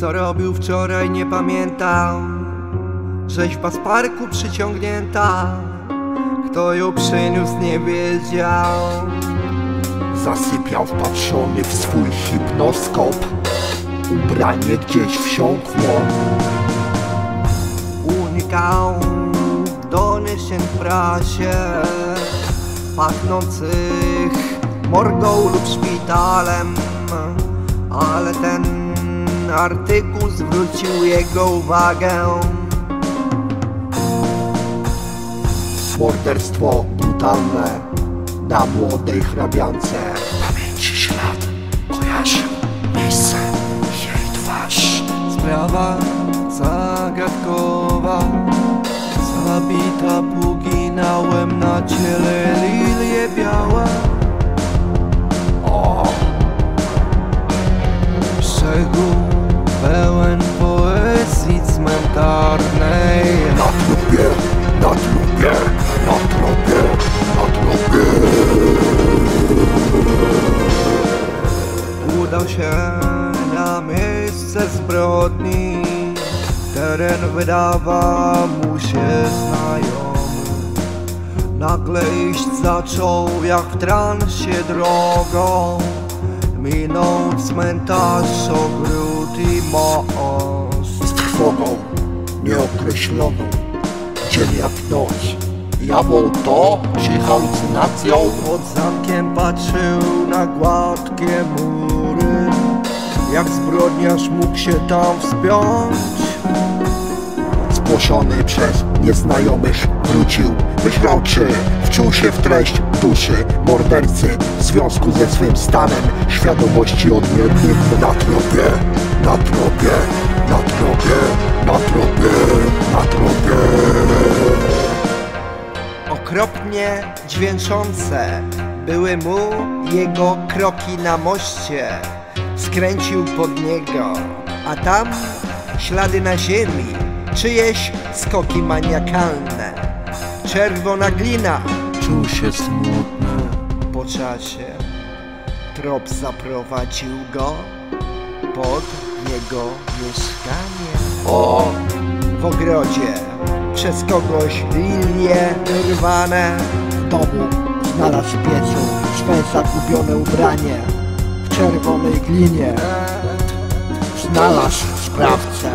Co robił wczoraj nie pamiętam. Rzeźba z parku przyciągnięta. Kto ją przyniósł nie wiedział. Zasypiał wpatrzony w swój hipnoskop. Ubranie gdzieś wsiąkło. Unikał doniesień w prasie. Pachnących morgą lub szpitalem. Ale ten artykuł zwrócił jego uwagę. Morderstwo brutalne na młodej hrabiance. Pamięci ślad kojarzył miejsce jej twarz. Sprawa zagadkowa. Zabita puginałem na ciele Się na miejsce zbrodni. Teren wydawał mu się znajomy. Nagle iść zaczął jak w transie drogą. Minął cmentarz, ogród i most. Z trwogą nieokreśloną. Dzień jak noc. Jawoł to, czy halucynacją? Pod zamkiem patrzył na gładkie mury Jak zbrodniarz mógł się tam wspiąć? Spłoszony przez nieznajomych wrócił. Myślał czy wczuł się w treść duszy mordercy W związku ze swym stanem świadomości odmiennym Na tropie, na tropie, na tropie, na tropie, na tropie Okropnie dźwięczące były mu jego kroki na moście Skręcił pod niego, a tam ślady na ziemi Czyjeś skoki maniakalne. Czerwona glina Czuł się smutny po czasie Trop zaprowadził go pod jego mieszkanie. O, w ogrodzie przez kogoś lilie wyrwane W domu znalazł w piecu swe zagubione ubranie czerwonej glinie. Znalazł sprawcę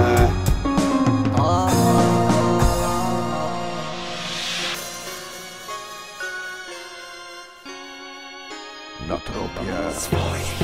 Na tropie. Swoich